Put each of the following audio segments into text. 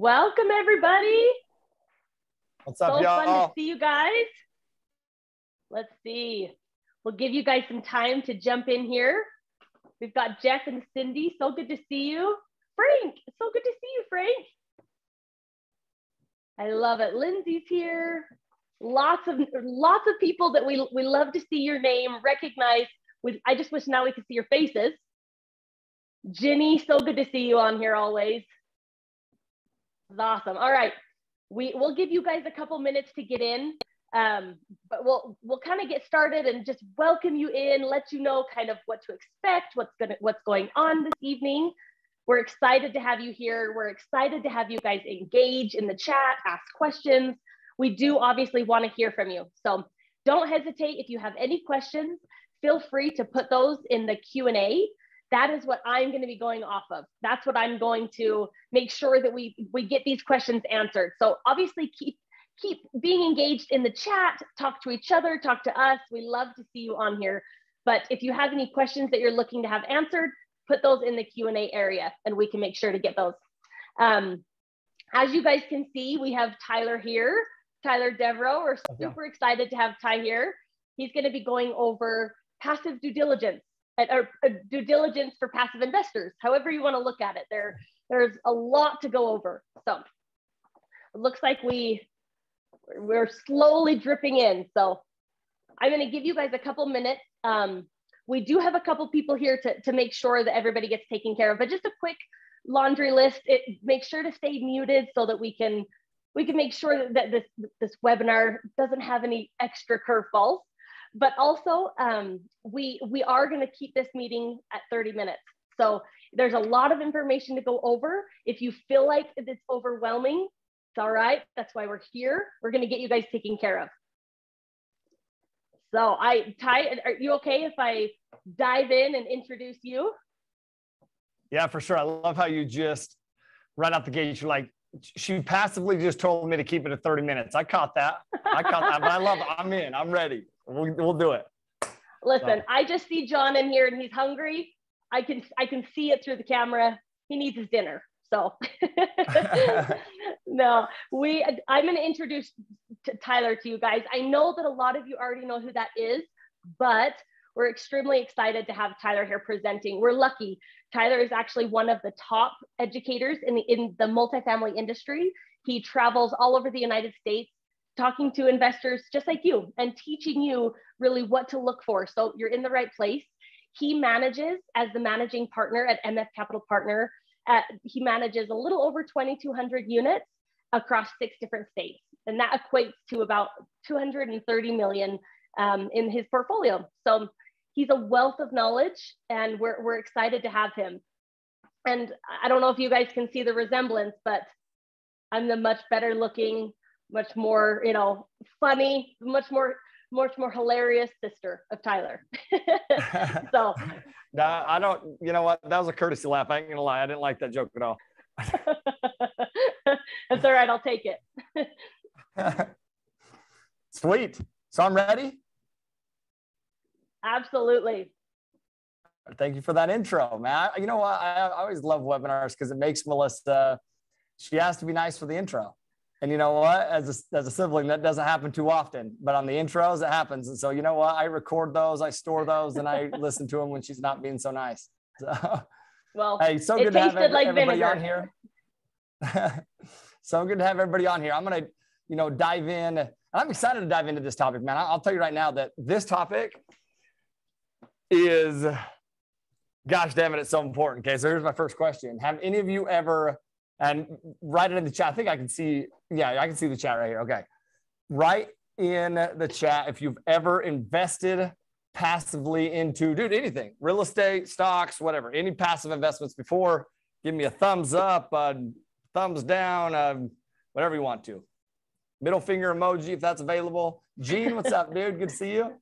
Welcome, everybody. What's up, so y'all? fun to see you guys. Let's see. We'll give you guys some time to jump in here. We've got Jeff and Cindy. So good to see you. Frank, so good to see you, Frank. I love it. Lindsay's here. Lots of lots of people that we we love to see your name, recognize. We, I just wish now we could see your faces. Ginny, so good to see you on here always. It's awesome. All right, we we'll give you guys a couple minutes to get in, um, but we'll we'll kind of get started and just welcome you in, let you know kind of what to expect, what's gonna what's going on this evening. We're excited to have you here. We're excited to have you guys engage in the chat, ask questions. We do obviously want to hear from you, so don't hesitate if you have any questions. Feel free to put those in the Q and A that is what I'm going to be going off of. That's what I'm going to make sure that we we get these questions answered. So obviously keep keep being engaged in the chat, talk to each other, talk to us. We love to see you on here. But if you have any questions that you're looking to have answered, put those in the Q&A area and we can make sure to get those. Um, as you guys can see, we have Tyler here, Tyler Devereaux. We're super excited to have Ty here. He's going to be going over passive due diligence or due diligence for passive investors, however you want to look at it. There, there's a lot to go over. So it looks like we we're slowly dripping in. So I'm going to give you guys a couple minutes. Um, we do have a couple people here to, to make sure that everybody gets taken care of, but just a quick laundry list. It make sure to stay muted so that we can we can make sure that this this webinar doesn't have any extra curveballs but also um, we we are going to keep this meeting at 30 minutes. So there's a lot of information to go over. If you feel like it's overwhelming it's all right. That's why we're here. We're going to get you guys taken care of. So i ty are you okay if i dive in and introduce you? Yeah for sure. I love how you just right out the gate you're like she passively just told me to keep it at 30 minutes. I caught that. I caught that but i love it. I'm in. I'm ready We'll, we'll do it. Listen. I just see John in here and he's hungry. I can I can see it through the camera. He needs his dinner. So no, we I'm going to introduce Tyler to you guys. I know that a lot of you already know who that is, but we're extremely excited to have Tyler here presenting. We're lucky. Tyler is actually one of the top educators in the in the multifamily industry. He travels all over the United States talking to investors just like you and teaching you really what to look for. So you're in the right place. He manages as the managing partner at MF Capital Partner. Uh, he manages a little over 2,200 units across six different states. And that equates to about 230 million um, in his portfolio. So he's a wealth of knowledge and we're, we're excited to have him. And I don't know if you guys can see the resemblance, but I'm the much better looking, much more, you know, funny, much more, much more hilarious sister of Tyler. so I don't, you know what? That was a courtesy laugh. I ain't gonna lie. I didn't like that joke at all. That's all right. I'll take it. Sweet. So I'm ready. Absolutely. Thank you for that intro, man. You know what? I, I always love webinars because it makes Melissa, she has to be nice for the intro. And you know what? As a, as a sibling, that doesn't happen too often, but on the intros, it happens. And so, you know what? I record those, I store those, and I listen to them when she's not being so nice. So, well, hey, so good to have every, like everybody vinegar. on here. so good to have everybody on here. I'm going to, you know, dive in. I'm excited to dive into this topic, man. I'll tell you right now that this topic is, gosh damn it, it's so important. Okay, so here's my first question: Have any of you ever and write it in the chat. I think I can see, yeah, I can see the chat right here. Okay. Write in the chat if you've ever invested passively into, dude, anything, real estate, stocks, whatever, any passive investments before. Give me a thumbs up, a thumbs down, uh, whatever you want to. Middle finger emoji if that's available. Gene, what's up, dude? Good to see you.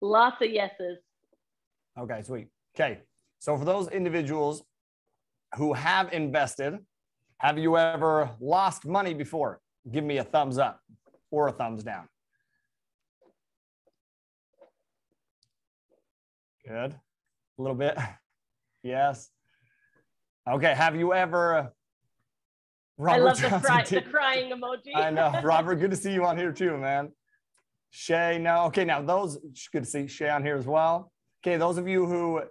Lots of yeses. Okay, sweet. Okay. So for those individuals who have invested, have you ever lost money before? Give me a thumbs up or a thumbs down. Good. A little bit. Yes. Okay. Have you ever? Uh, Robert I love the, cry, the crying emoji. I know, Robert. Good to see you on here too, man. Shay, no. Okay, now those good to see Shay on here as well. Okay, those of you who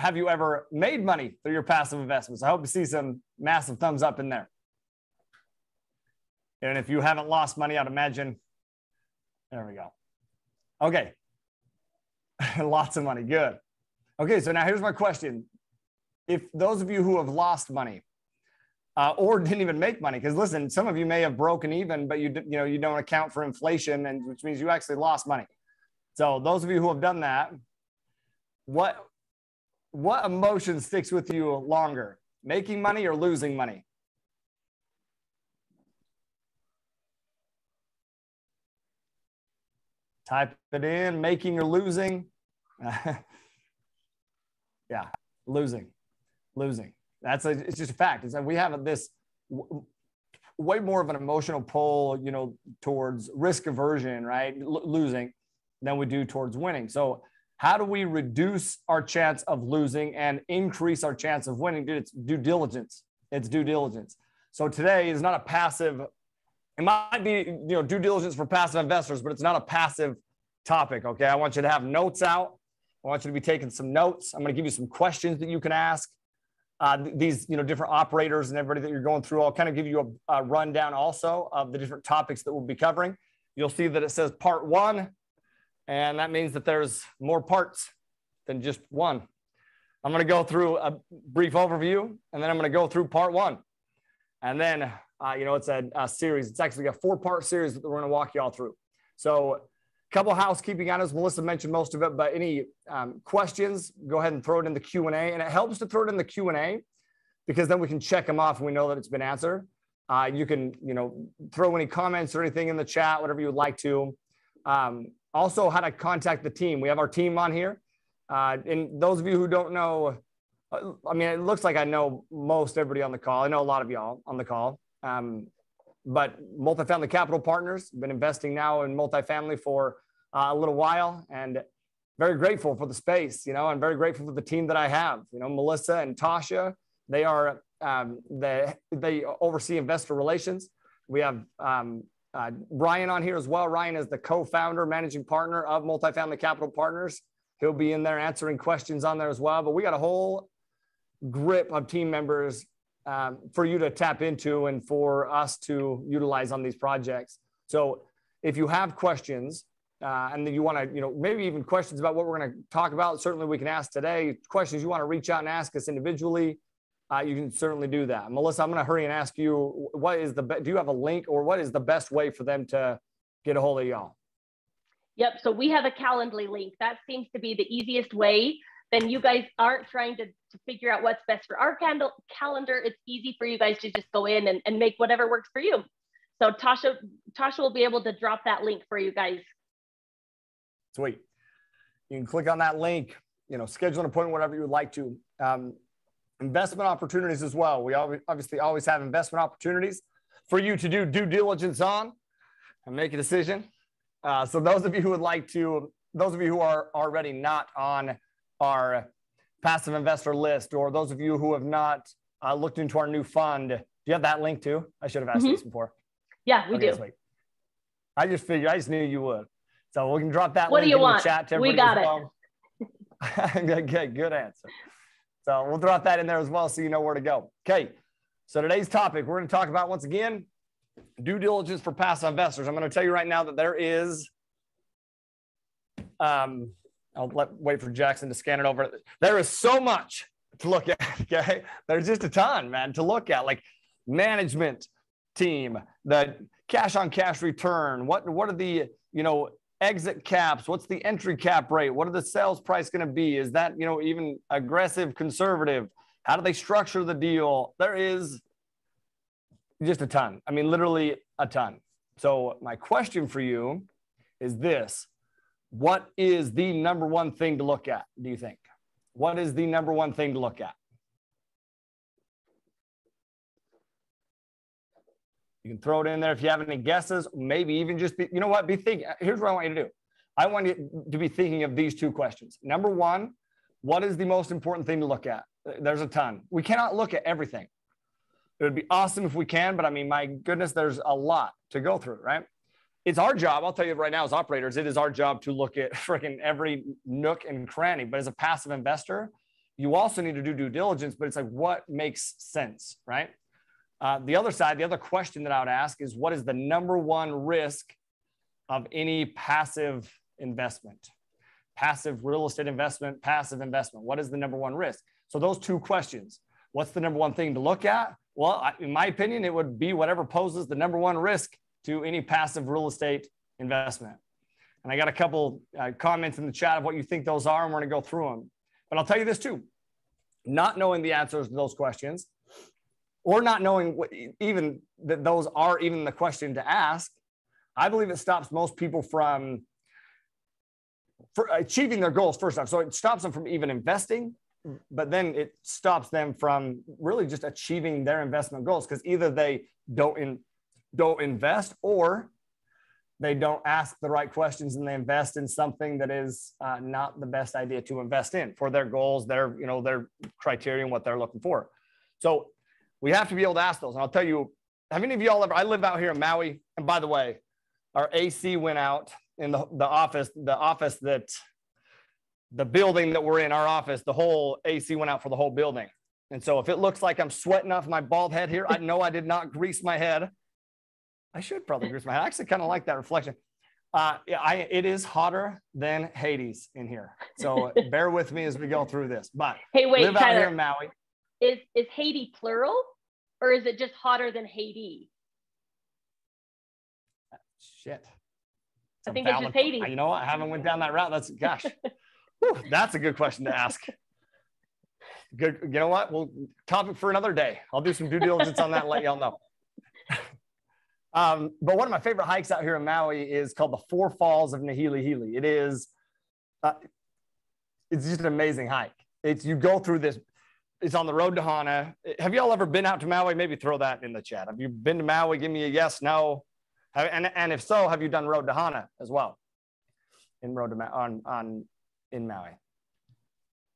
have you ever made money through your passive investments? I hope to see some massive thumbs up in there. And if you haven't lost money, I'd imagine. There we go. Okay. Lots of money. Good. Okay, so now here's my question. If those of you who have lost money uh, or didn't even make money, because listen, some of you may have broken even, but you you know you don't account for inflation, and which means you actually lost money. So those of you who have done that, what what emotion sticks with you longer, making money or losing money? Type it in, making or losing. yeah, losing, losing. That's a, it's just a fact. It's that we have this w- way more of an emotional pull, you know, towards risk aversion, right? L- losing than we do towards winning. So how do we reduce our chance of losing and increase our chance of winning? Dude, it's due diligence. It's due diligence. So today is not a passive it might be, you know, due diligence for passive investors, but it's not a passive topic. Okay. I want you to have notes out. I want you to be taking some notes. I'm going to give you some questions that you can ask. Uh, these, you know, different operators and everybody that you're going through. I'll kind of give you a, a rundown also of the different topics that we'll be covering. You'll see that it says part one, and that means that there's more parts than just one. I'm going to go through a brief overview, and then I'm going to go through part one. And then uh, you know, it's a, a, series. It's actually a four-part series that we're going to walk you all through. So, a couple housekeeping items. Melissa mentioned most of it, but any um, questions, go ahead and throw it in the Q and it helps to throw it in the Q and A because then we can check them off and we know that it's been answered. Uh, you can, you know, throw any comments or anything in the chat, whatever you would like to. Um, also, how to contact the team. We have our team on here. Uh, and those of you who don't know, uh, I mean, it looks like I know most everybody on the call. I know a lot of y'all on the call. Um, but multifamily capital partners been investing now in multifamily for uh, a little while and very grateful for the space, you know, I'm very grateful for the team that I have, you know, Melissa and Tasha, they are, um, they, they oversee investor relations. We have um, uh, Ryan on here as well. Ryan is the co-founder, managing partner of Multifamily Capital Partners. He'll be in there answering questions on there as well. But we got a whole grip of team members um, for you to tap into and for us to utilize on these projects. So if you have questions uh, and then you want to, you know, maybe even questions about what we're going to talk about, certainly we can ask today. Questions you want to reach out and ask us individually, uh, you can certainly do that. Melissa, I'm going to hurry and ask you, what is the, do you have a link or what is the best way for them to get a hold of y'all? Yep. So we have a Calendly link. That seems to be the easiest way then you guys aren't trying to, to figure out what's best for our candle, calendar. It's easy for you guys to just go in and, and make whatever works for you. So Tasha, Tasha will be able to drop that link for you guys. Sweet. You can click on that link, you know, schedule an appointment, whatever you would like to. Um, investment opportunities as well. We obviously always have investment opportunities for you to do due diligence on and make a decision. Uh, so those of you who would like to, those of you who are already not on our passive investor list, or those of you who have not uh, looked into our new fund, do you have that link too? I should have asked mm-hmm. this before. Yeah, we okay, do. Sweet. I just figured, I just knew you would. So we can drop that what link do you in want? the chat to everybody. We got it. good, good answer. So we'll drop that in there as well so you know where to go. Okay. So today's topic, we're going to talk about once again due diligence for passive investors. I'm going to tell you right now that there is um, I'll let, wait for Jackson to scan it over. There is so much to look at. Okay. There's just a ton, man, to look at like management team, the cash on cash return. What, what are the, you know, exit caps? What's the entry cap rate? What are the sales price going to be? Is that, you know, even aggressive, conservative? How do they structure the deal? There is just a ton. I mean, literally a ton. So my question for you is this what is the number one thing to look at, do you think? What is the number one thing to look at? You can throw it in there if you have any guesses, maybe even just be, you know what, be thinking. Uh, here's what I want you to do. I want you to be thinking of these two questions. Number one, what is the most important thing to look at? There's a ton. We cannot look at everything. It would be awesome if we can, but I mean, my goodness, there's a lot to go through, right? It's our job. I'll tell you right now, as operators, it is our job to look at freaking every nook and cranny. But as a passive investor, you also need to do due diligence, but it's like what makes sense, right? Uh, the other side, the other question that I would ask is what is the number one risk of any passive investment? Passive real estate investment, passive investment. What is the number one risk? So, those two questions. What's the number one thing to look at? Well, in my opinion, it would be whatever poses the number one risk to any passive real estate investment. And I got a couple uh, comments in the chat of what you think those are, and we're going to go through them. But I'll tell you this too not knowing the answers to those questions, or not knowing what, even that those are even the question to ask, I believe it stops most people from achieving their goals first off. So it stops them from even investing, but then it stops them from really just achieving their investment goals because either they don't in, don't invest or they don't ask the right questions and they invest in something that is uh, not the best idea to invest in for their goals, their you know their criteria and what they're looking for. So we have to be able to ask those. And I'll tell you, have any of y'all ever? I live out here in Maui, and by the way, our AC went out in the, the office. The office that the building that we're in, our office, the whole AC went out for the whole building. And so if it looks like I'm sweating off my bald head here, I know I did not grease my head. I should probably grease my head. I actually kind of like that reflection. Uh, I, it is hotter than Hades in here. So bear with me as we go through this. But hey, wait, live out here in Maui. Is, is Haiti plural or is it just hotter than Haiti? Shit. I think it's just Haiti. You know what? I haven't went down that route. That's gosh. Whew, that's a good question to ask. Good. You know what? We'll topic for another day. I'll do some due diligence on that and let y'all know. um, but one of my favorite hikes out here in Maui is called the Four Falls of Nahili It is, uh, it's just an amazing hike. It's you go through this. It's on the road to Hana. Have y'all ever been out to Maui? Maybe throw that in the chat. Have you been to Maui? Give me a yes, no. And, and if so, have you done road to Hana as well? In road to Ma- on on in Maui.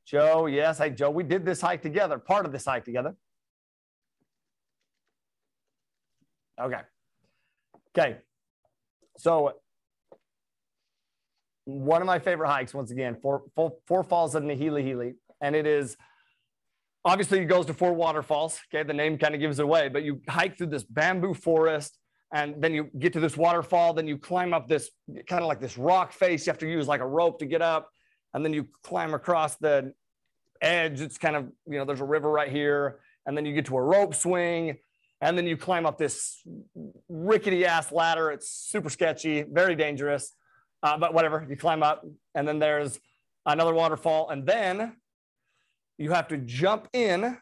Joe, yes, hey Joe, we did this hike together, part of this hike together. Okay. Okay. So one of my favorite hikes, once again, four, falls of Nahili and it is obviously it goes to four waterfalls. Okay, the name kind of gives it away, but you hike through this bamboo forest, and then you get to this waterfall. Then you climb up this kind of like this rock face. You have to use like a rope to get up, and then you climb across the edge. It's kind of, you know, there's a river right here. And then you get to a rope swing. And then you climb up this rickety ass ladder. It's super sketchy, very dangerous. Uh, but whatever, you climb up. And then there's another waterfall. And then you have to jump in.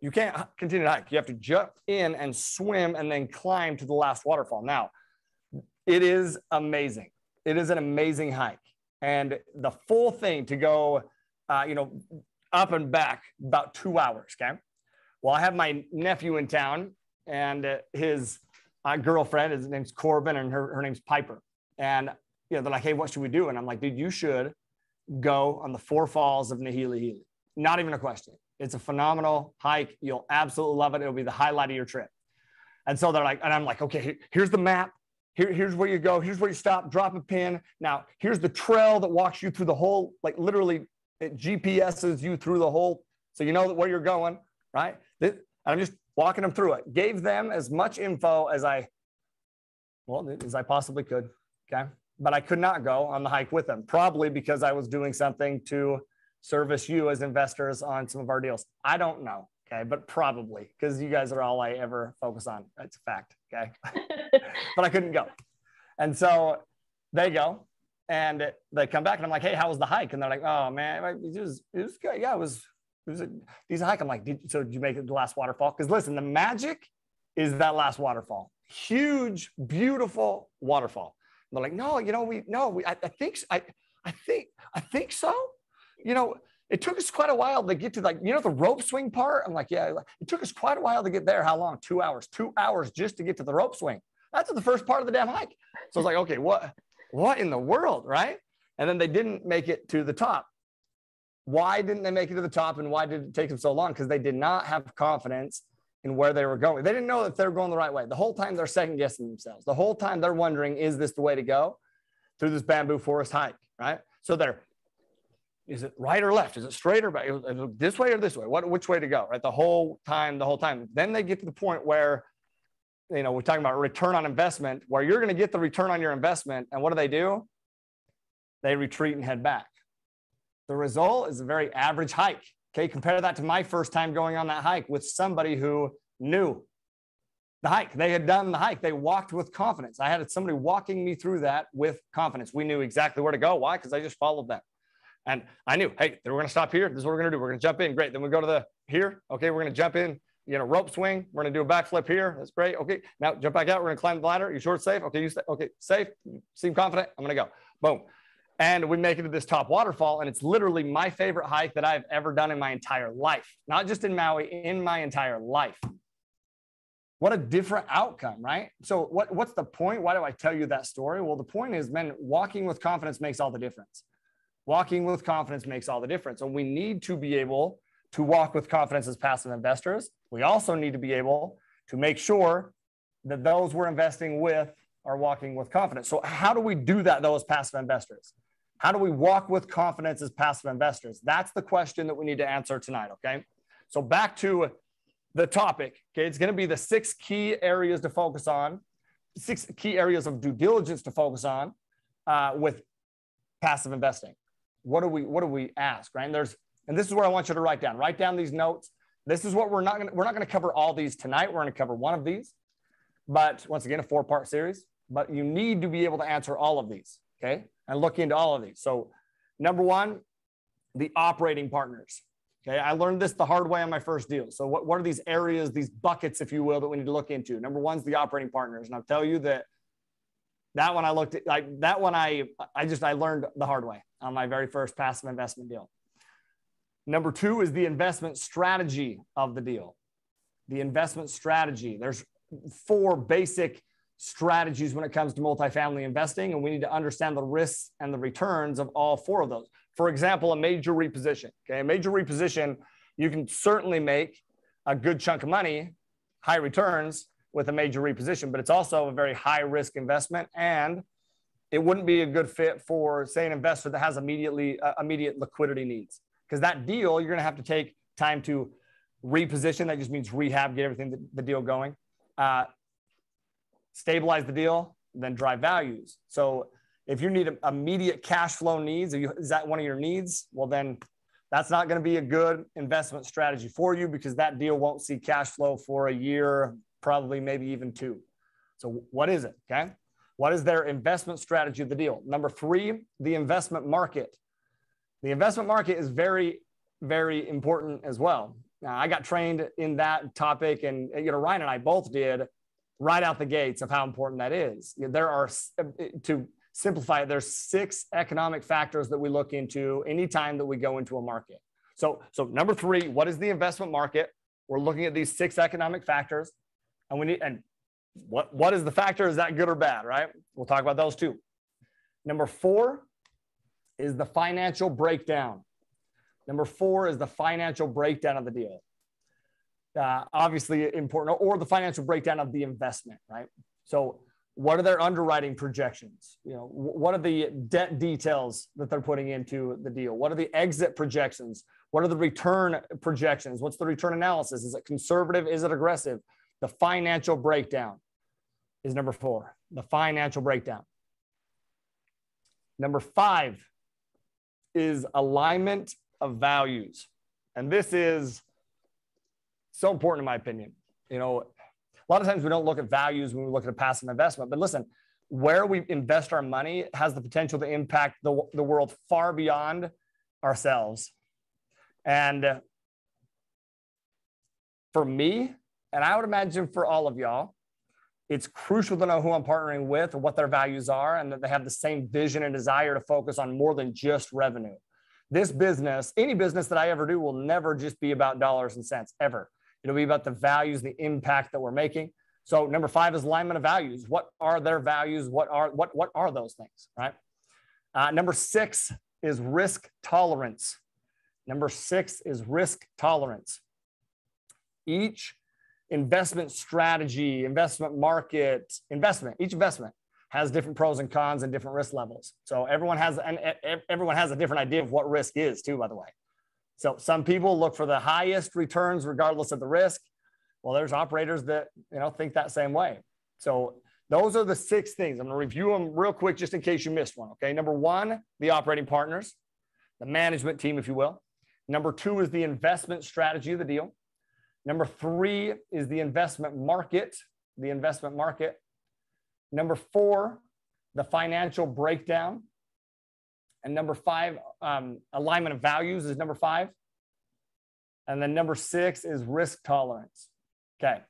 You can't continue to hike. You have to jump in and swim and then climb to the last waterfall. Now, it is amazing. It is an amazing hike and the full thing to go, uh, you know, up and back about two hours. Okay. Well, I have my nephew in town and uh, his uh, girlfriend, his name's Corbin and her, her name's Piper. And, you know, they're like, hey, what should we do? And I'm like, dude, you should go on the four falls of Nahili Not even a question. It's a phenomenal hike. You'll absolutely love it. It'll be the highlight of your trip. And so they're like, and I'm like, okay, here's the map. Here, here's where you go. Here's where you stop, drop a pin. Now, here's the trail that walks you through the whole, like literally it GPSs you through the whole, so you know where you're going, right? This, I'm just walking them through it. Gave them as much info as I, well, as I possibly could. Okay. But I could not go on the hike with them, probably because I was doing something to service you as investors on some of our deals. I don't know. Okay. But probably because you guys are all I ever focus on. That's a fact. Okay. but I couldn't go. And so they go and they come back and I'm like, hey, how was the hike? And they're like, oh man, it was, it was good. Yeah, it was, it was a decent hike. I'm like, did, so did you make it the last waterfall? Because listen, the magic is that last waterfall. Huge, beautiful waterfall. And they're like, no, you know, we no, we I, I think I I think I think so. You know, it took us quite a while to get to like, you know, the rope swing part. I'm like, yeah, it took us quite a while to get there. How long? Two hours, two hours just to get to the rope swing. That's the first part of the damn hike. So I was like, okay, what, what in the world, right? And then they didn't make it to the top. Why didn't they make it to the top and why did it take them so long? Because they did not have confidence in where they were going. They didn't know if they were going the right way. The whole time they're second guessing themselves. The whole time they're wondering, is this the way to go through this bamboo forest hike? Right. So they're, is it right or left? Is it straight or back? This way or this way? What, which way to go? Right. The whole time, the whole time. Then they get to the point where, you know, we're talking about return on investment, where you're going to get the return on your investment. And what do they do? They retreat and head back. The result is a very average hike. Okay, compare that to my first time going on that hike with somebody who knew the hike. They had done the hike. They walked with confidence. I had somebody walking me through that with confidence. We knew exactly where to go. Why? Because I just followed them. And I knew, hey, we're going to stop here. This is what we're going to do. We're going to jump in. Great. Then we go to the here. Okay, we're going to jump in. You know, rope swing. We're going to do a backflip here. That's great. Okay. Now jump back out. We're going to climb the ladder. You sure it's safe? Okay. You stay. Okay. Safe. Seem confident. I'm going to go. Boom. And we make it to this top waterfall, and it's literally my favorite hike that I've ever done in my entire life, not just in Maui, in my entire life. What a different outcome, right? So, what, what's the point? Why do I tell you that story? Well, the point is, man, walking with confidence makes all the difference. Walking with confidence makes all the difference. And we need to be able to walk with confidence as passive investors. We also need to be able to make sure that those we're investing with are walking with confidence. So, how do we do that though as passive investors? How do we walk with confidence as passive investors? That's the question that we need to answer tonight. Okay. So back to the topic. Okay. It's going to be the six key areas to focus on, six key areas of due diligence to focus on uh, with passive investing. What do we, what do we ask? Right. And there's, and this is where I want you to write down, write down these notes. This is what we're not going we're not going to cover all these tonight. We're going to cover one of these, but once again, a four part series, but you need to be able to answer all of these. Okay and look into all of these. So, number one, the operating partners. Okay, I learned this the hard way on my first deal. So, what, what are these areas, these buckets, if you will, that we need to look into? Number one is the operating partners, and I'll tell you that that one I looked at, like that one I I just I learned the hard way on my very first passive investment deal. Number two is the investment strategy of the deal. The investment strategy. There's four basic strategies when it comes to multifamily investing, and we need to understand the risks and the returns of all four of those. For example, a major reposition. Okay, a major reposition, you can certainly make a good chunk of money, high returns with a major reposition, but it's also a very high risk investment, and it wouldn't be a good fit for, say, an investor that has immediately uh, immediate liquidity needs, because that deal you're going to have to take time to reposition. That just means rehab, get everything the, the deal going. Uh, stabilize the deal, then drive values. So if you need immediate cash flow needs, you, is that one of your needs? Well, then that's not going to be a good investment strategy for you because that deal won't see cash flow for a year, probably maybe even two. So what is it? Okay. What is their investment strategy of the deal? Number three, the investment market. The investment market is very, very important as well. Now, I got trained in that topic, and you know, Ryan and I both did right out the gates of how important that is. There are, to simplify it, there's six economic factors that we look into anytime that we go into a market. So, so number three, what is the investment market? We're looking at these six economic factors, and we need and what what is the factor? Is that good or bad? Right? We'll talk about those too. Number four is the financial breakdown. Number four is the financial breakdown of the deal uh, obviously important, or the financial breakdown of the investment, right? So, what are their underwriting projections? You know, what are the debt details that they're putting into the deal? What are the exit projections? What are the return projections? What's the return analysis? Is it conservative? Is it aggressive? The financial breakdown is number four. The financial breakdown. Number five is alignment of values. And this is so important in my opinion. You know, a lot of times we don't look at values when we look at a passive investment, but listen, where we invest our money has the potential to impact the, the world far beyond ourselves. And for me, and I would imagine for all of y'all, it's crucial to know who I'm partnering with and what their values are, and that they have the same vision and desire to focus on more than just revenue. This business, any business that I ever do, will never just be about dollars and cents, ever. It'll be about the values, the impact that we're making. So number five is alignment of values. What are their values? What are what what are those things? Right. Uh, number six is risk tolerance. Number six is risk tolerance. Each investment strategy, investment market, investment, each investment has different pros and cons and different risk levels. So everyone has and everyone has a different idea of what risk is too, by the way. So some people look for the highest returns regardless of the risk. Well, there's operators that you know think that same way. So those are the six things. I'm going to review them real quick just in case you missed one. Okay. Number one, the operating partners, the management team, if you will. Number two is the investment strategy of the deal. Number three is the investment market, the investment market. Number four, the financial breakdown. And number five, um, alignment of values is number five. And then number six is risk tolerance. Okay.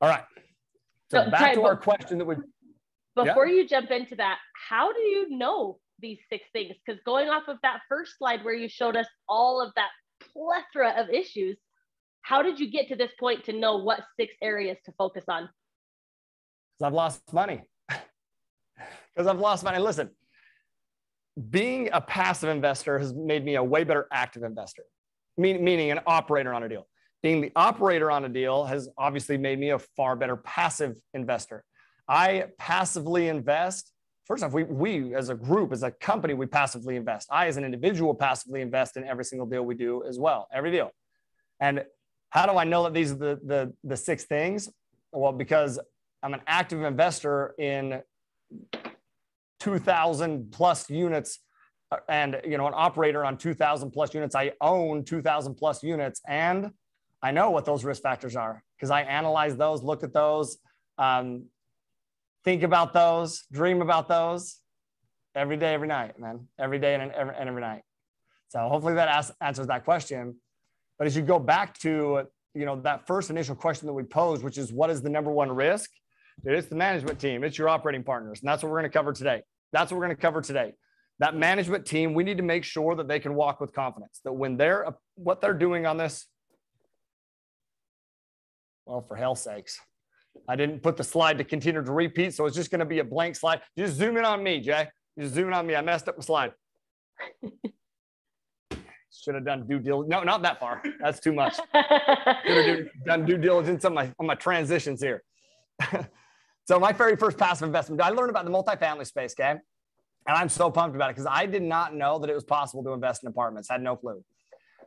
All right. So, so back to our question that we. Before yeah? you jump into that, how do you know these six things? Because going off of that first slide where you showed us all of that plethora of issues, how did you get to this point to know what six areas to focus on? Because I've lost money. Because I've lost money. Listen, being a passive investor has made me a way better active investor, mean, meaning an operator on a deal. Being the operator on a deal has obviously made me a far better passive investor. I passively invest. First off, we, we as a group, as a company, we passively invest. I, as an individual, passively invest in every single deal we do as well, every deal. And how do I know that these are the, the, the six things? Well, because I'm an active investor in 2000 plus units uh, and you know an operator on 2000 plus units. I own 2000 plus units and i know what those risk factors are because i analyze those look at those um, think about those dream about those every day every night man. Every day and every, and every night. So hopefully that asks, answers that question but as you go back to you know that first initial question that we posed, which is what is the number one risk? It's the management team. It's your operating partners, and that's what we're going to cover today. That's what we're going to cover today. That management team, we need to make sure that they can walk with confidence. That when they're what they're doing on this, well, for hell's sakes, I didn't put the slide to continue to repeat, so it's just going to be a blank slide. Just zoom in on me, Jay. Just zoom in on me. I messed up the slide. should have done due diligence. No, not that far. That's too much. should have done due diligence on my on my transitions here. so my very first passive investment, I learned about the multifamily space, okay? And I'm so pumped about it because I did not know that it was possible to invest in apartments. I had no clue.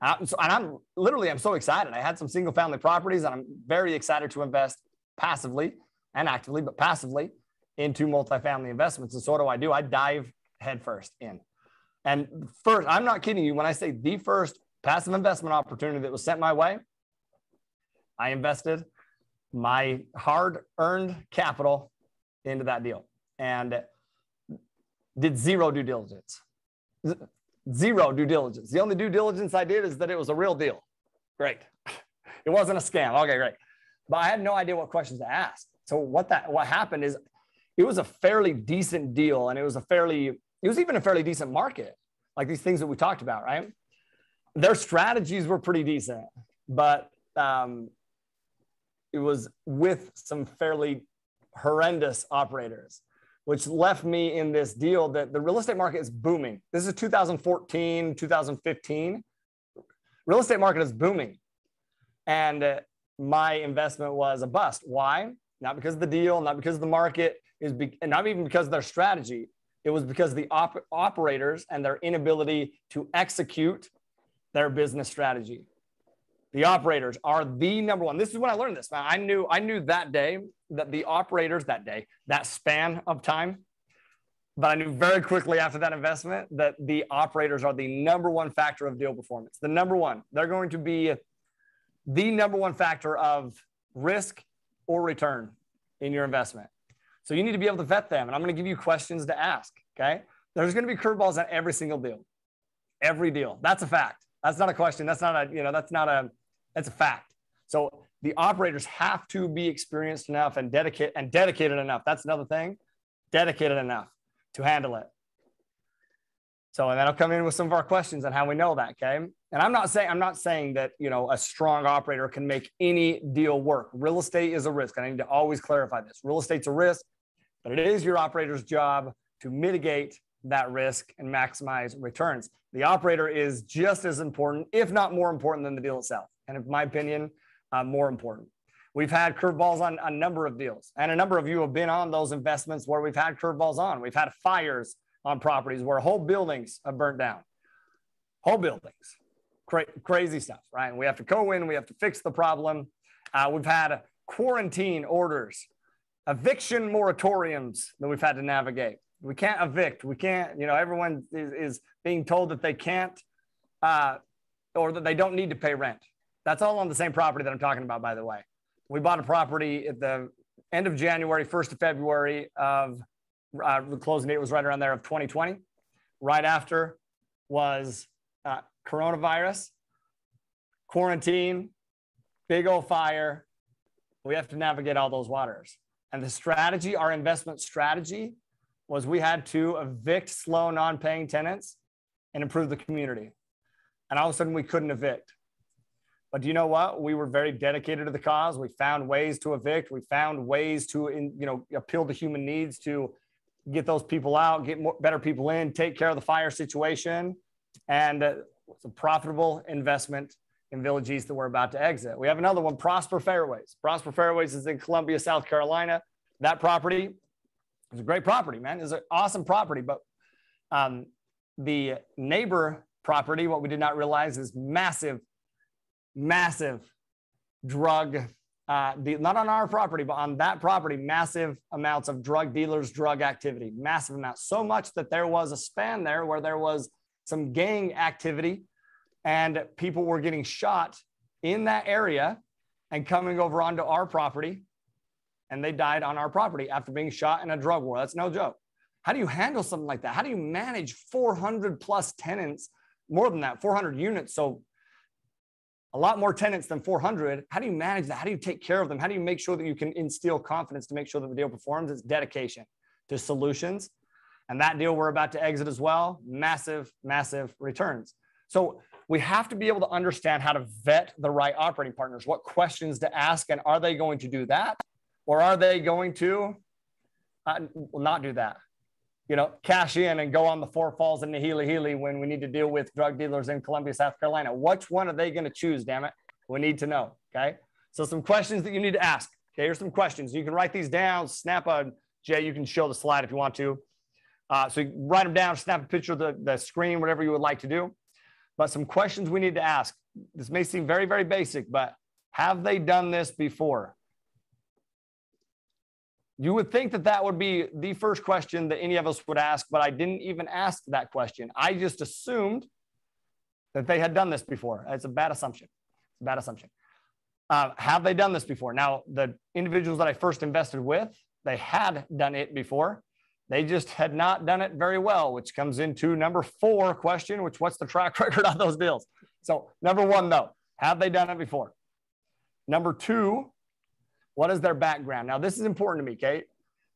And, so, and I'm literally, I'm so excited. I had some single family properties and I'm very excited to invest passively and actively, but passively into multifamily investments. And so what do I do? I dive headfirst in. And first, I'm not kidding you when I say the first passive investment opportunity that was sent my way, I invested my hard earned capital into that deal and did zero due diligence. Zero due diligence. The only due diligence I did is that it was a real deal. Great. It wasn't a scam. Okay, great. But I had no idea what questions to ask. So what that what happened is it was a fairly decent deal and it was a fairly it was even a fairly decent market, like these things that we talked about, right? Their strategies were pretty decent, but um, it was with some fairly horrendous operators, which left me in this deal that the real estate market is booming. This is 2014, 2015. Real estate market is booming. And my investment was a bust. Why? Not because of the deal, not because of the market, is be- and not even because of their strategy. It was because the op- operators and their inability to execute their business strategy. The operators are the number one. This is when I learned this. Man. I knew I knew that day that the operators that day, that span of time, but I knew very quickly after that investment that the operators are the number one factor of deal performance. The number one. They're going to be the number one factor of risk or return in your investment. So you need to be able to vet them. And I'm going to give you questions to ask. Okay. There's going to be curveballs at every single deal. Every deal. That's a fact. That's not a question. That's not a, you know, that's not a, that's a fact. So the operators have to be experienced enough and dedicate and dedicated enough. That's another thing. Dedicated enough to handle it. So, and then I'll come in with some of our questions on how we know that. Okay. And I'm not saying, I'm not saying that, you know, a strong operator can make any deal work. Real estate is a risk. And I need to always clarify this. Real estate's a risk, but it is your operator's job to mitigate that risk and maximize returns. The operator is just as important, if not more important than the deal itself. And in my opinion, uh, more important. We've had curveballs on a number of deals, and a number of you have been on those investments where we've had curveballs on. We've had fires on properties where whole buildings have burnt down, whole buildings, Cra- crazy stuff, right? We have to go in, we have to fix the problem. Uh, we've had quarantine orders, eviction moratoriums that we've had to navigate. We can't evict. We can't, you know, everyone is, is being told that they can't uh, or that they don't need to pay rent. That's all on the same property that I'm talking about, by the way. We bought a property at the end of January, 1st of February of uh, the closing date was right around there of 2020. Right after was coronavirus, quarantine, big old fire. We have to navigate all those waters. And the strategy, our investment strategy, was we had to evict slow, non paying tenants and improve the community. And all of a sudden, we couldn't evict. But do you know what? We were very dedicated to the cause. We found ways to evict. We found ways to, in, you know, appeal to human needs to get those people out, get more, better people in, take care of the fire situation, and uh, it's a profitable investment in Village East that we're about to exit. We have another one, Prosper Fairways. Prosper Fairways is in Columbia, South Carolina. That property is a great property, man. It's an awesome property, but um, the neighbor property, what we did not realize is massive, massive drug, uh, not on our property, but on that property, massive amounts of drug dealers, drug activity, massive amounts. So much that there was a span there where there was some gang activity and people were getting shot in that area and coming over onto our property and they died on our property after being shot in a drug war. That's no joke. How do you handle something like that? How do you manage 400 plus tenants more than that 400 units? So a lot more tenants than 400 how do you manage that? How do you take care of them? How do you make sure that you can instill confidence to make sure that the deal performs? It's dedication to solutions and that deal we're about to exit as well, massive, massive returns. So we have to be able to understand how to vet the right operating partners, what questions to ask, and are they going to do that? Or are they going to uh, not do that? You know, cash in and go on the four falls in the Healy Healy when we need to deal with drug dealers in Columbia, South Carolina. Which one are they going to choose? Damn it. We need to know. Okay. So, some questions that you need to ask. Okay. Here's some questions. You can write these down, snap a Jay, you can show the slide if you want to. Uh, so write them down, snap a picture of the, the screen, whatever you would like to do. But some questions we need to ask. This may seem very, very basic, but have they done this before? You would think that that would be the first question that any of us would ask, but I didn't even ask that question. I just assumed that they had done this before. It's a bad assumption. It's a bad assumption. Uh, have they done this before? Now, the individuals that I first invested with, they had done it before. They just had not done it very well, which comes into number four question, which what's the track record on those deals? So number one, though, have they done it before? Number two, what is their background? Now, this is important to me, Kate.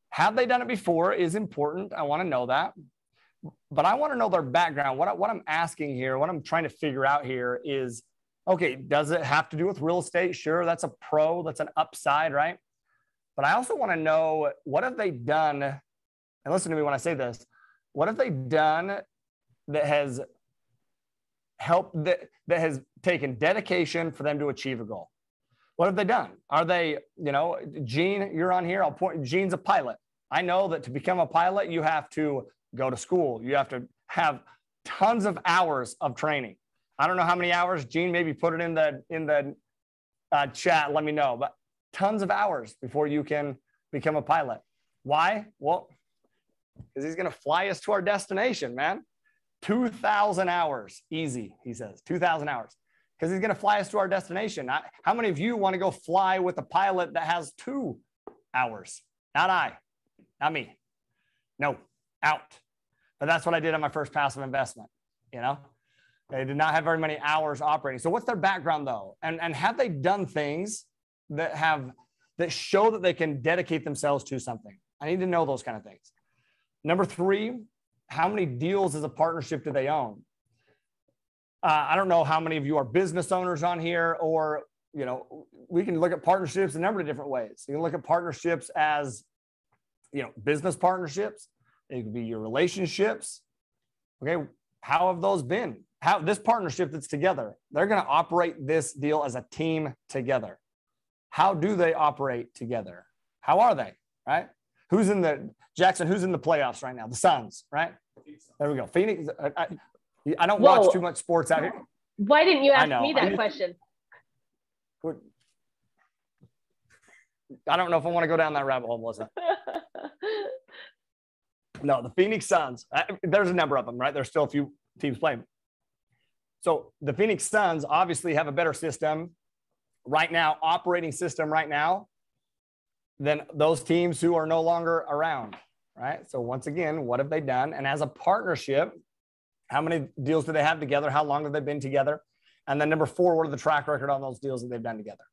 Have they done it before is important. I want to know that. But I want to know their background. What, I, what I'm asking here, what I'm trying to figure out here is okay, does it have to do with real estate? Sure, that's a pro, that's an upside, right? But I also want to know what have they done and listen to me when I say this, what have they done that has helped that, that has taken dedication for them to achieve a goal? What have they done? Are they, you know, Gene, you're on here. I'll point, Gene's a pilot. I know that to become a pilot, you have to go to school. You have to have tons of hours of training. I don't know how many hours. Gene, maybe put it in the in the uh, chat. Let me know. But tons of hours before you can become a pilot. Why? Well, because he's going to fly us to our destination, man. 2,000 hours, easy, he says, 2,000 hours, because he's going to fly us to our destination. how many of you want to go fly with a pilot that has two hours? Not I, not me. No, out. But that's what I did on my first passive investment, you know? They did not have very many hours operating. So what's their background though? And, and have they done things that have that show that they can dedicate themselves to something? I need to know those kind of things. Number three, how many deals as a partnership do they own? Uh, I don't know how many of you are business owners on here, or you know, we can look at partnerships a number of different ways. You can look at partnerships as you know, business partnerships. It could be your relationships. Okay, how have those been? How this partnership that's together, they're going to operate this deal as a team together. How do they operate together? How are they? Right? Who's in the Jackson? Who's in the playoffs right now? The Suns, right? There we go. Phoenix. Uh, I, I don't Whoa. watch too much sports out here. Why didn't you ask me that question? I don't know if I want to go down that rabbit hole, Melissa. no, the Phoenix Suns. Uh, there's a number of them, right? There's still a few teams playing. So the Phoenix Suns obviously have a better system right now, operating system right now, than those teams who are no longer around, right? So once again, what have they done? And as a partnership, how many deals do they have together? How long have they been together? And then number four, what are the track record on those deals that they've done together?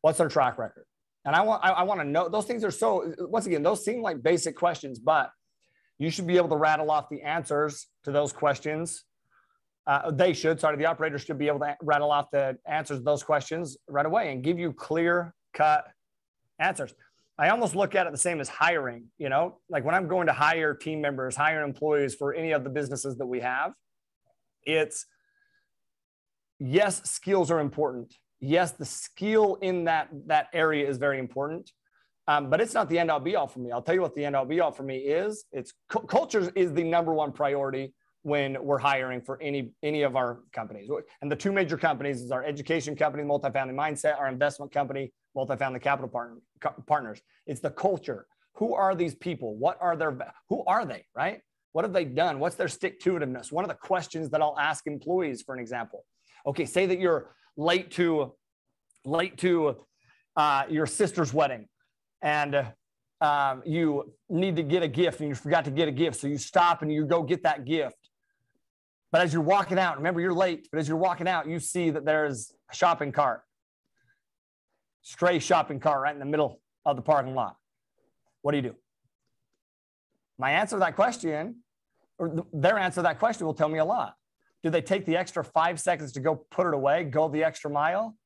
What's their track record? And I want I, I want to know those things are so once again, those seem like basic questions, but you should be able to rattle off the answers to those questions. Uh, they should, sorry, the operator should be able to rattle off the answers to those questions right away and give you clear cut answers. I almost look at it the same as hiring, you know, like when I'm going to hire team members, hire employees for any of the businesses that we have, it's yes, skills are important. Yes, the skill in that that area is very important, um, but it's not the end all be all for me. I'll tell you what the end all be all for me is. It's culture is the number one priority when we're hiring for any any of our companies. And the two major companies is our education company, multifamily mindset, our investment company, multifamily capital partner, partners. It's the culture. Who are these people? What are their who are they, right? What have they done? What's their stick to itiveness? One of the questions that I'll ask employees, for an example. Okay, say that you're late to late to uh, your sister's wedding, and um, you need to get a gift, and you forgot to get a gift, so you stop and you go get that gift. But as you're walking out, remember you're late, but as you're walking out, you see that there's a shopping cart stray shopping cart right in the middle of the parking lot. What do you do? My answer to that question, or their answer to that question, will tell me a lot. Do they take the extra five seconds to go put it away, go the extra mile,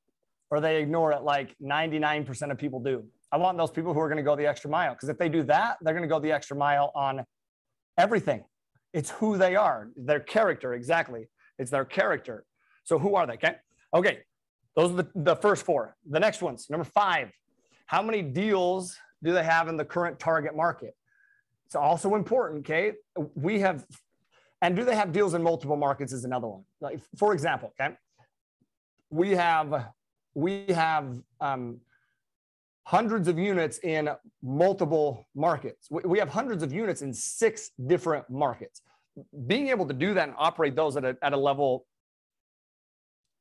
or they ignore it like 99% of people do? I want those people who are going to go the extra mile because if they do that, they're going to go the extra mile on everything. It's who they are, their character, exactly. It's their character. So who are they? Okay. Okay. Those are the, the first four. The next ones, number five, how many deals do they have in the current target market? It's also important, okay? We have, and do they have deals in multiple markets is another one. Like, for example, okay, we have, we have um, hundreds of units in multiple markets. We, have hundreds of units in six different markets. Being able to do that and operate those at a, at a level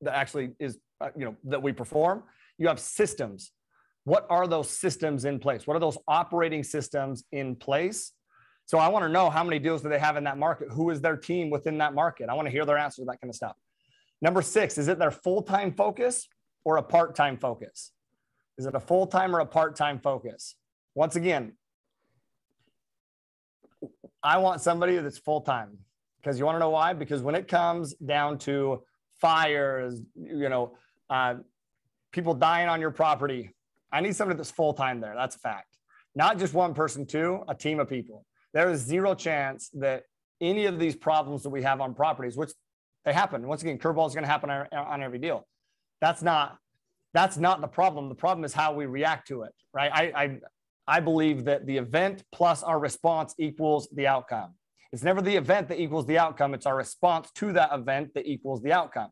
that actually is uh, you know that we perform you have systems. What are those systems in place? What are those operating systems in place? So i want to know how many deals do they have in that market? Who is their team within that market? I want to hear their answer to that kind of stuff. Number six is it their full-time focus or a part-time focus is it a full-time or a part-time focus once again i want somebody that's full-time because you want to know why because when it comes down to fires, you know, uh, people dying on your property. I need somebody that's full time there. That's a fact. Not just one person, too, a team of people. There is zero chance that any of these problems that we have on properties, which they happen. Once again, curveball is going to happen on every deal. That's not that's not the problem. The problem is how we react to it, right? I, I I believe that the event plus our response equals the outcome. It's never the event that equals the outcome. It's our response to that event that equals the outcome.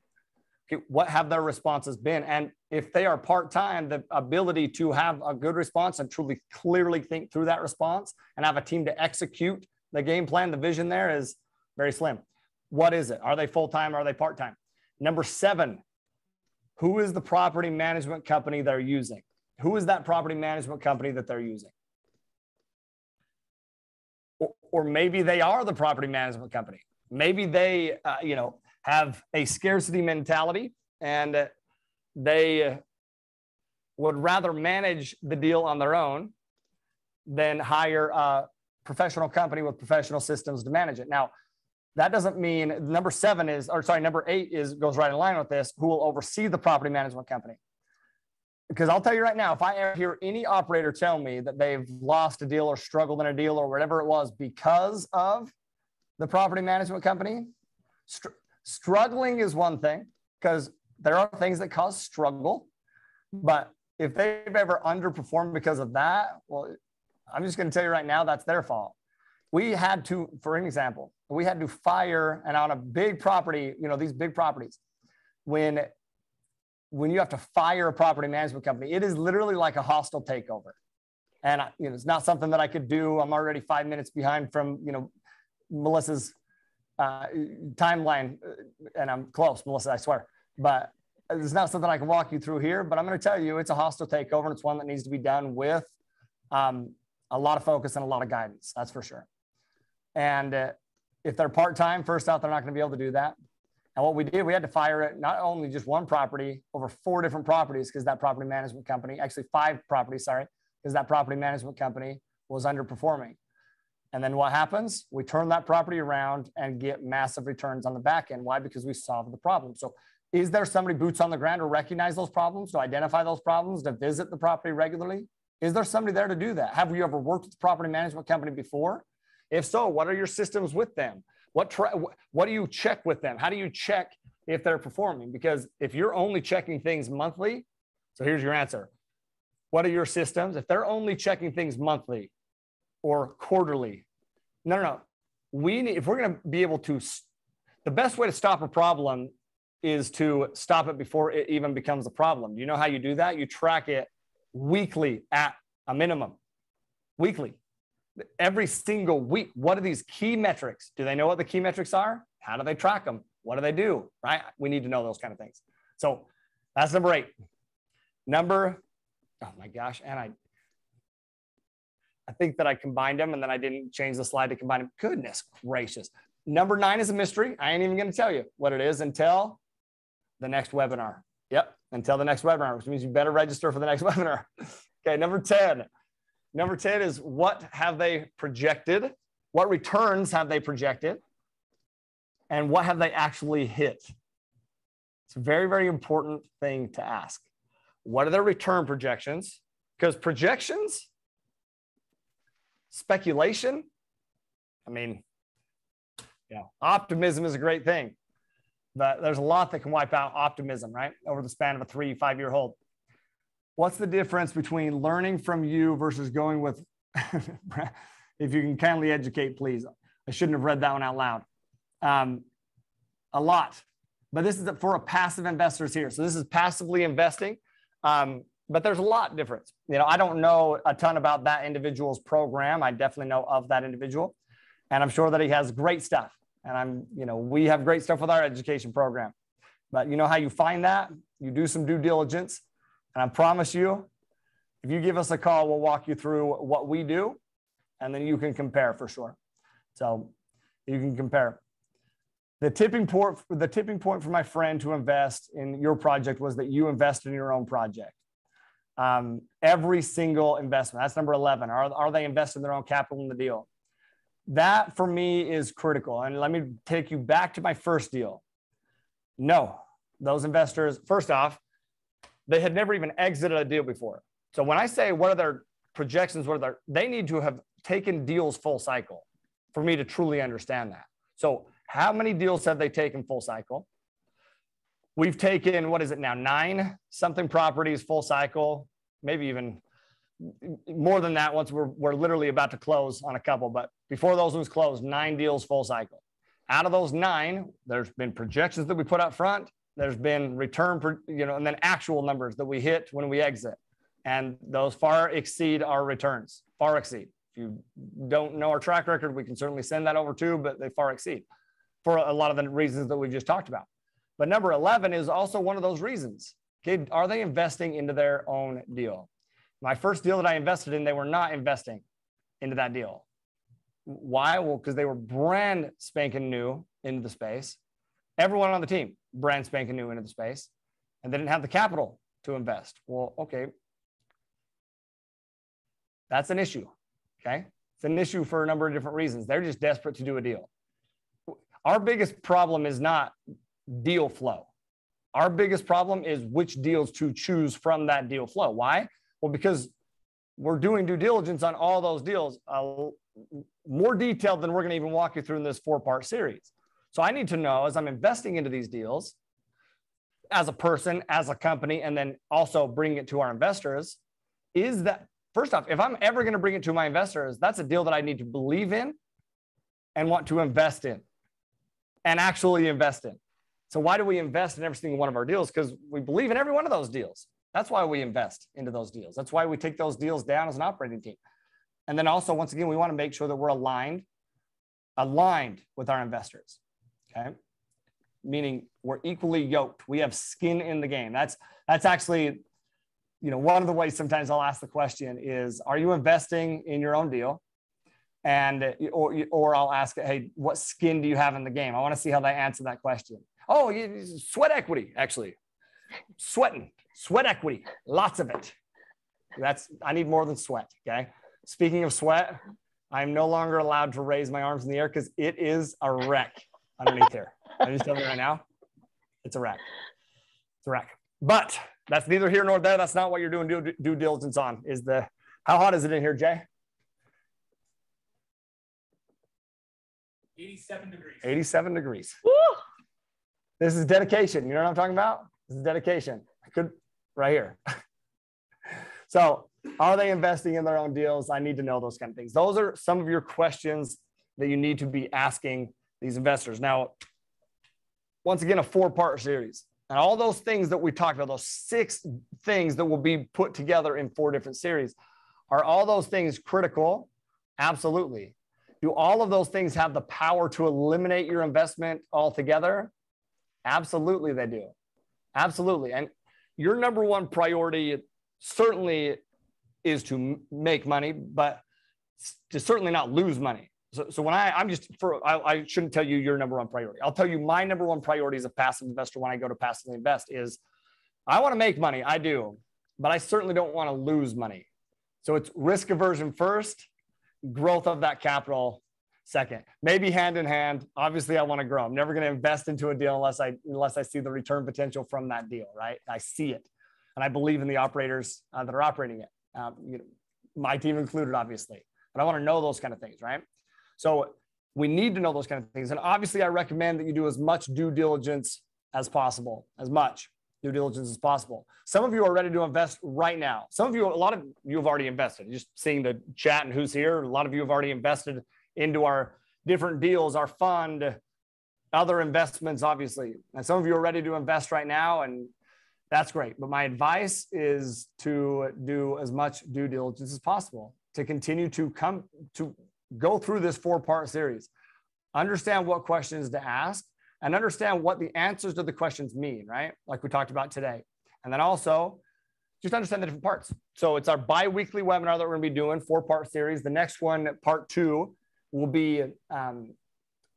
Okay, what have their responses been? And if they are part time, the ability to have a good response and truly clearly think through that response and have a team to execute the game plan, the vision there is very slim. What is it? Are they full time? Are they part time? Number seven, who is the property management company they're using? Who is that property management company that they're using? or maybe they are the property management company. Maybe they, uh, you know, have a scarcity mentality and they would rather manage the deal on their own than hire a professional company with professional systems to manage it. Now, that doesn't mean number seven is, or sorry, number eight is goes right in line with this. Who will oversee the property management company? because I'll tell you right now, if I ever hear any operator tell me that they've lost a deal or struggled in a deal or whatever it was because of the property management company, str- struggling is one thing because there are things that cause struggle. But if they've ever underperformed because of that, well, I'm just going to tell you right now, that's their fault. We had to, for an example, we had to fire and on a big property, you know, these big properties, when when you have to fire a property management company, it is literally like a hostile takeover. And you know, it's not something that I could do. I'm already five minutes behind from you know Melissa's uh, timeline, uh, and I'm close, Melissa, I swear. But it's not something I can walk you through here. But I'm going to tell you, it's a hostile takeover, and it's one that needs to be done with um, a lot of focus and a lot of guidance. That's for sure. And uh, if they're part time, first out, they're not going to be able to do that. And what we did, we had to fire it not only just one property, over four different properties, because that property management company, actually five properties, sorry, because that property management company was underperforming. And then what happens? We turn that property around and get massive returns on the back end. Why? Because we solved the problem. So, is there somebody boots on the ground to recognize those problems, to identify those problems, to visit the property regularly? Is there somebody there to do that? Have you ever worked with the property management company before? If so, what are your systems with them? What, tra- what do you check with them? How do you check if they're performing? Because if you're only checking things monthly, so here's your answer. What are your systems? If they're only checking things monthly or quarterly, no, no, no. We need, if we're going to be able to, the best way to stop a problem is to stop it before it even becomes a problem. You know how you do that? You track it weekly at a minimum, weekly every single week. What are these key metrics? Do they know what the key metrics are? How do they track them? What do they do? Right? We need to know those kind of things. So that's number eight. Number, oh my gosh, and I, I think that I combined them and then I didn't change the slide to combine them. Goodness gracious. Number nine is a mystery. I ain't even going to tell you what it is until the next webinar. Yep, until the next webinar, which means you better register for the next webinar. okay, number 10 Number 10 is what have they projected? What returns have they projected? And what have they actually hit? It's a very, very important thing to ask. What are their return projections? Because projections, speculation, I mean, yeah, optimism is a great thing, but there's a lot that can wipe out optimism, right? Over the span of a three, five year hold what's the difference between learning from you versus going with if you can kindly educate please. I shouldn't have read that one out loud. Um, a lot but this is for a passive investors here. So this is passively investing um, but there's a lot difference. You know i don't know a ton about that individual's program. I definitely know of that individual and i'm sure that he has great stuff. And i'm you know we have great stuff with our education program. But you know how you find that? You do some due diligence and I promise you, if you give us a call, we'll walk you through what we do and then you can compare for sure. So you can compare. The tipping point, the tipping point for my friend to invest in your project was that you invest in your own project. Um, every single investment, that's number 11. Are, are they investing their own capital in the deal? That for me is critical. And let me take you back to my first deal. No, those investors, first off, they had never even exited a deal before. So when I say what are their projections, what are their, they need to have taken deals full cycle for me to truly understand that. So how many deals have they taken full cycle? We've taken, what is it now, nine something properties full cycle, maybe even more than that once we're, we're literally about to close on a couple. But before those ones closed, nine deals full cycle. Out of those nine, there's been projections that we put up front there's been return, you know, and then actual numbers that we hit when we exit. And those far exceed our returns, far exceed. If you don't know our track record, we can certainly send that over too, but they far exceed for a lot of the reasons that we just talked about. But number 11 is also one of those reasons. Okay, are they investing into their own deal? My first deal that I invested in, they were not investing into that deal. Why? Well, because they were brand spanking new into the space. Everyone on the team brand spanking new into the space and they didn't have the capital to invest. Well, okay. That's an issue. Okay. It's an issue for a number of different reasons. They're just desperate to do a deal. Our biggest problem is not deal flow. Our biggest problem is which deals to choose from that deal flow. Why? Well, because we're doing due diligence on all those deals, uh, more detailed than we're going to even walk you through in this four part series. So I need to know as I'm investing into these deals, as a person, as a company, and then also bring it to our investors, is that first off, if I'm ever going to bring it to my investors, that's a deal that I need to believe in and want to invest in and actually invest in. So why do we invest in every single one of our deals? Because we believe in every one of those deals. That's why we invest into those deals. That's why we take those deals down as an operating team. And then also, once again, we want to make sure that we're aligned, aligned with our investors. Okay. Meaning we're equally yoked. We have skin in the game. That's that's actually, you know, one of the ways sometimes I'll ask the question is, are you investing in your own deal? And or or I'll ask, hey, what skin do you have in the game? I want to see how they answer that question. Oh, sweat equity, actually. Sweating, sweat equity, lots of it. That's I need more than sweat. Okay. Speaking of sweat, I'm no longer allowed to raise my arms in the air because it is a wreck underneath here. I'm just telling you right now, it's a wreck. It's a wreck. But that's neither here nor there. That's not what you're doing due, due diligence on. Is the how hot is it in here, Jay? 87 degrees. 87 degrees. Woo! This is dedication. You know what I'm talking about? This is dedication. I could right here. so are they investing in their own deals? I need to know those kind of things. Those are some of your questions that you need to be asking these investors. Now, once again, a four part series. And all those things that we talked about, those six things that will be put together in four different series, are all those things critical? Absolutely. Do all of those things have the power to eliminate your investment altogether? Absolutely, they do. Absolutely. And your number one priority certainly is to make money, but to certainly not lose money. So, so when I, I'm just for, I, I shouldn't tell you your number one priority. I'll tell you my number one priority as a passive investor when I go to passively invest is I want to make money. I do, but I certainly don't want to lose money. So it's risk aversion first, growth of that capital second, maybe hand in hand. Obviously, I want to grow. I'm never going to invest into a deal unless I unless I see the return potential from that deal. Right? I see it, and I believe in the operators uh, that are operating it um, you know, my team included, obviously. But I want to know those kind of things, right? So we need to know those kind of things. And obviously, I recommend that you do as much due diligence as possible, as much due diligence as possible. Some of you are ready to invest right now. Some of you, a lot of you have already invested. Just seeing the chat and who's here, a lot of you have already invested into our different deals, our fund, other investments, obviously. And some of you are ready to invest right now and that's great. But my advice is to do as much due diligence as possible to continue to come to go through this four part series, understand what questions to ask and understand what the answers to the questions mean, right? Like we talked about today. And then also just understand the different parts. So it's our bi-weekly webinar that we're gonna be doing, four part series. The next one, part two, will be um,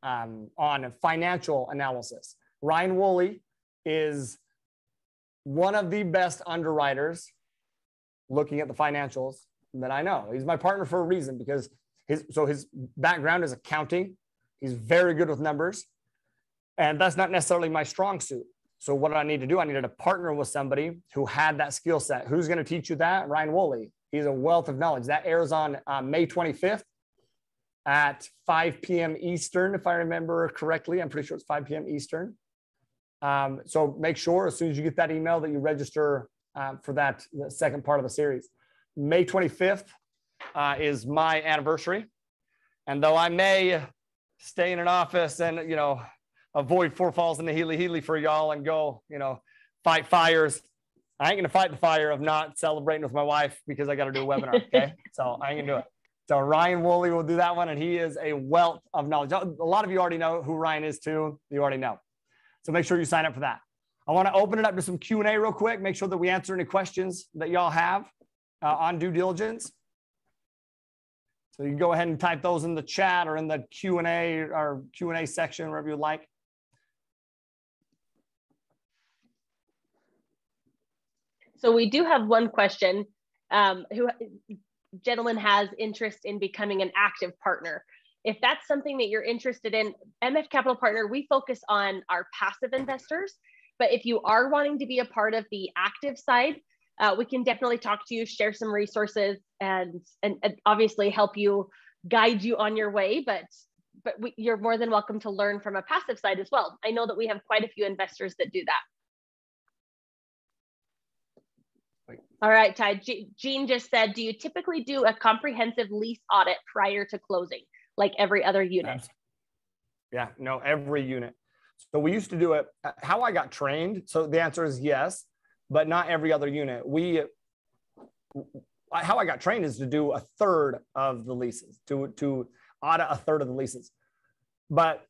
um, on financial analysis. Ryan Woolley is one of the best underwriters looking at the financials that I know. He's my partner for a reason because his so his background is accounting. He's very good with numbers. And that's not necessarily my strong suit. So what I need to do, I needed to partner with somebody who had that skill set. Who's going to teach you that? Ryan Woolley. He's a wealth of knowledge. That airs on uh, May 25th at 5 p.m. Eastern, if I remember correctly. I'm pretty sure it's 5 p.m. Eastern. Um, so make sure as soon as you get that email that you register uh, for that second part of the series. May 25th uh, is my anniversary. And though I may stay in an office and, you know, avoid four falls in the Healy Healy for y'all and go, you know, fight fires, I ain't going to fight the fire of not celebrating with my wife because I got to do a webinar. Okay. so I ain't going to do it. So Ryan Woolley will do that one. And he is a wealth of knowledge. A lot of you already know who Ryan is too. You already know. So make sure you sign up for that. I want to open it up to some Q&A real quick. Make sure that we answer any questions that y'all have uh, on due diligence. So you can go ahead and type those in the chat or in the Q&A or Q&A section, wherever you like. So we do have one question. Um, who gentleman has interest in becoming an active partner if that's something that you're interested in, MF Capital Partner, we focus on our passive investors. But if you are wanting to be a part of the active side, uh, we can definitely talk to you, share some resources, and, and, and obviously help you guide you on your way. But but we, you're more than welcome to learn from a passive side as well. I know that we have quite a few investors that do that. All right, Ty. Jean just said, do you typically do a comprehensive lease audit prior to closing, like every other unit? Yeah, no, every unit. So we used to do it. How I got trained. So the answer is yes, but not every other unit. We, how I got trained is to do a third of the leases, to to audit a third of the leases. But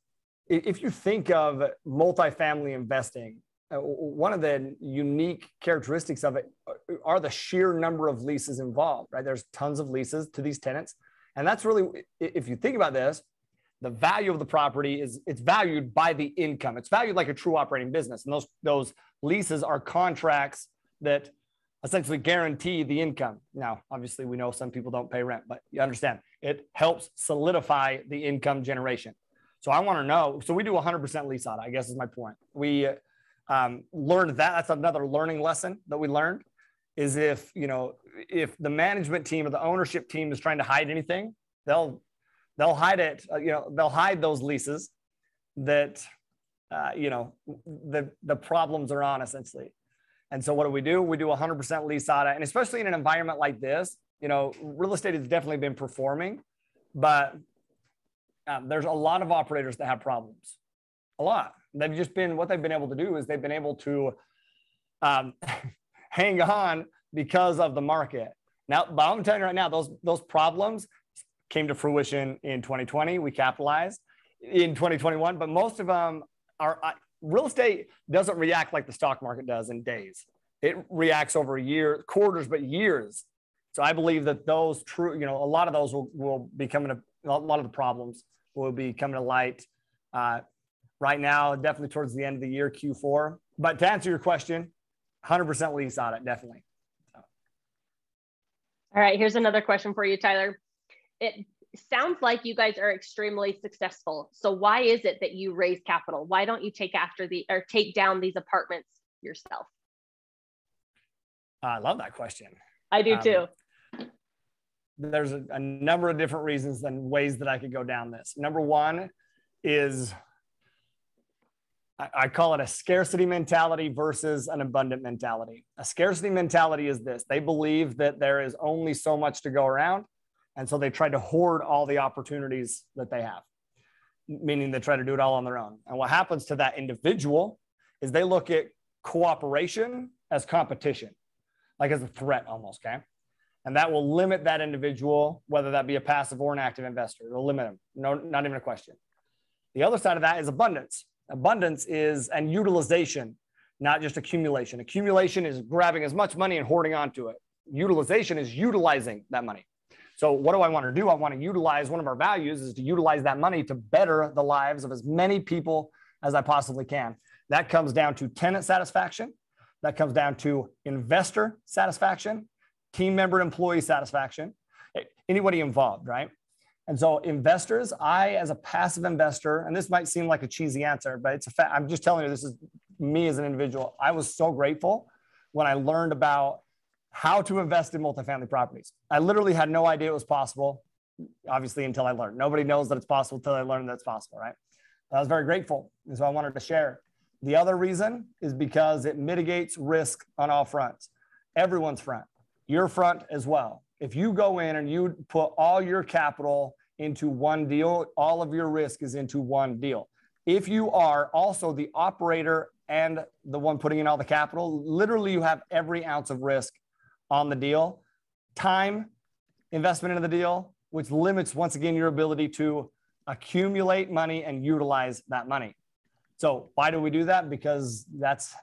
if you think of multifamily investing, uh, one of the unique characteristics of it uh, are the sheer number of leases involved, right? There's tons of leases to these tenants. And that's really, if you think about this, the value of the property is it's valued by the income. It's valued like a true operating business. And those, those leases are contracts that essentially guarantee the income. Now, obviously, we know some people don't pay rent, but you understand it helps solidify the income generation. So I want to know. So we do 100% lease audit, I guess is my point. We um, learned that. That's another learning lesson that we learned is if, you know, if the management team or the ownership team is trying to hide anything, they'll, they'll hide it, uh, you know, they'll hide those leases that, uh, you know, the, the problems are on essentially. And so what do we do? We do 100% lease audit. And especially in an environment like this, you know, real estate has definitely been performing, but um, there's a lot of operators that have problems. A lot. They've just been, what they've been able to do is they've been able to um, hang on because of the market. Now, but I'm telling you right now, those, those problems came to fruition in 2020. We capitalized in 2021, but most of them are, real estate doesn't react like the stock market does in days. It reacts over years, quarters, but years. So I believe that those true, you know, a lot of those will, will be coming to, a lot of the problems will be coming to light uh, right now, definitely towards the end of the year, Q4. But to answer your question, 100% lease audit, definitely. All right, here's another question for you, Tyler. It sounds like you guys are extremely successful. So why is it that you raise capital? Why don't you take after the or take down these apartments yourself? I love that question. I do um, too. There's a, a number of different reasons and ways that I could go down this. Number one is I call it a scarcity mentality versus an abundant mentality. A scarcity mentality is this they believe that there is only so much to go around. And so they try to hoard all the opportunities that they have, meaning they try to do it all on their own. And what happens to that individual is they look at cooperation as competition, like as a threat almost, okay? And that will limit that individual, whether that be a passive or an active investor. It'll limit them. No, not even a question. The other side of that is abundance. Abundance is and utilization, not just accumulation. Accumulation is grabbing as much money and hoarding onto it. Utilization is utilizing that money. So what do I want to do? I want to utilize one of our values is to utilize that money to better the lives of as many people as I possibly can. That comes down to tenant satisfaction. That comes down to investor satisfaction, team member employee satisfaction, anybody involved, right? And so investors, I as a passive investor, and this might seem like a cheesy answer, but it's a fact. I'm just telling you, this is me as an individual. I was so grateful when I learned about how to invest in multifamily properties. I literally had no idea it was possible, obviously, until I learned. Nobody knows that it's possible until I learned that it's possible, right? I was very grateful. And so I wanted to share. The other reason is because it mitigates risk on all fronts, everyone's front, your front as well. If you go in and you put all your capital into one deal, all of your risk is into one deal. If you are also the operator and the one putting in all the capital, literally you have every ounce of risk on the deal, time investment into the deal, which limits once again your ability to accumulate money and utilize that money. So why do we do that? Because that's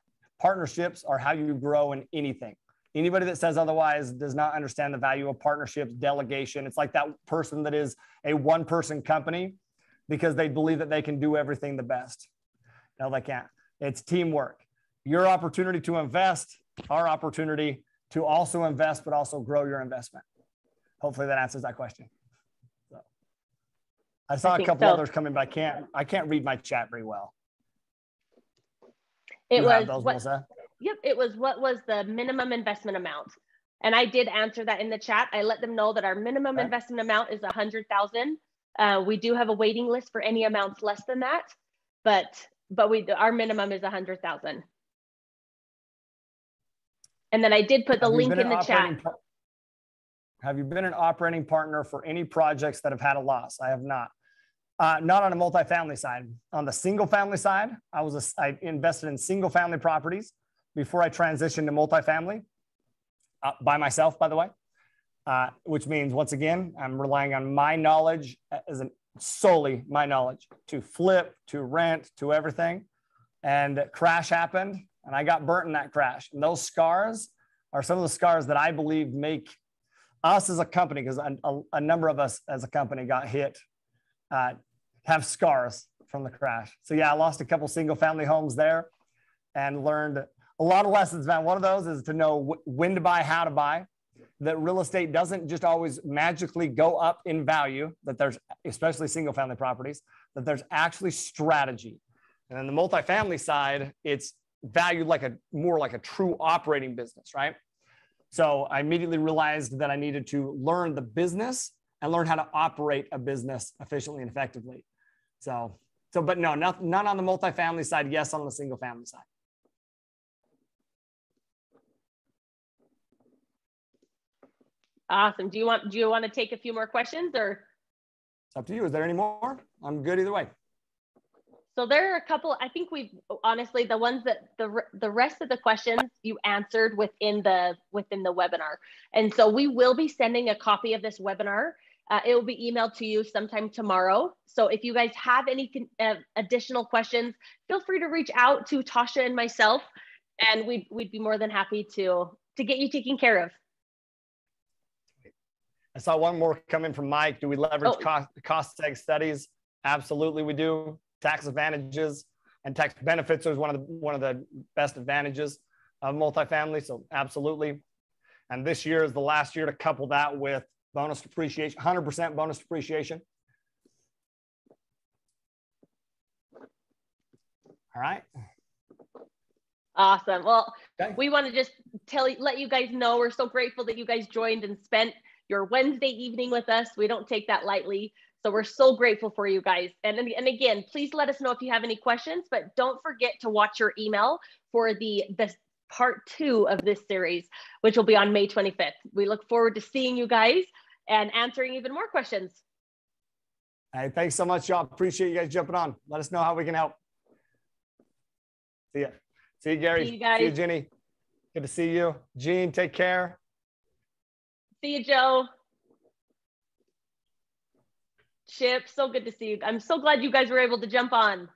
partnerships are how you grow in anything. Anybody that says otherwise does not understand the value of partnerships, delegation. It's like that person that is a one person company because they believe that they can do everything the best. No, they can't. It's teamwork. Your opportunity to invest, our opportunity to also invest, but also grow your investment. Hopefully that answers that question. So, I saw I a couple so. others coming, but I can't, I can't read my chat very well. It you was those, what, Melissa? Yep, it was what was the minimum investment amount. And I did answer that in the chat. I let them know that our minimum right. investment amount is a hundred thousand. Uh, we do have a waiting list for any amounts less than that, but but we our minimum is a hundred thousand. And then I did put the have link in the chat. have you been an operating partner for any projects that have had a loss? I have not. Uh, not on a multifamily side. On the single family side, I was a, I invested in single family properties before I transitioned to multifamily uh, by myself, by the way, uh, which means once again, I'm relying on my knowledge as an solely my knowledge to flip, to rent, to everything. And crash happened, and I got burnt in that crash. And those scars are some of the scars that I believe make us as a company, because a, a, a, number of us as a company got hit, uh, have scars from the crash. So yeah, I lost a couple single family homes there, and learned a lot of lessons, man. One of those is to know when to buy, how to buy. That real estate doesn't just always magically go up in value, that there's, especially single family properties, that there's actually strategy. And then the multifamily side, it's valued like a more like a true operating business, right? So I immediately realized that I needed to learn the business and learn how to operate a business efficiently and effectively. So, so but no, not, none on the multifamily side, yes on the single family side. Awesome. Do you want do you want to take a few more questions or? It's up to you. Is there any more? I'm good either way. So there are a couple. I think we've honestly the ones that the the rest of the questions you answered within the within the webinar, and so we will be sending a copy of this webinar. Uh, it will be emailed to you sometime tomorrow. So if you guys have any uh, additional questions, feel free to reach out to Tasha and myself, and we'd we'd be more than happy to to get you taken care of. I saw one more come in from Mike. Do we leverage oh. cost, cost seg studies? Absolutely, we do. Tax advantages and tax benefits is one of the one of the best advantages of multifamily. So absolutely. And this year is the last year to couple that with bonus depreciation, 100% bonus depreciation. All right. Awesome. Well, okay. we want to just tell let you guys know we're so grateful that you guys joined and spent your Wednesday evening with us. We don't take that lightly. So we're so grateful for you guys. And, and again, please let us know if you have any questions, but don't forget to watch your email for the, the part two of this series, which will be on May 25th. We look forward to seeing you guys and answering even more questions. Hey, thanks so much, y'all. Appreciate you guys jumping on. Let us know how we can help. See ya. See you, Gary. See you guys. See you, Jenny. Good to see you. Gene, take care. See you, Joe. Chip, so good to see you. I'm so glad you guys were able to jump on.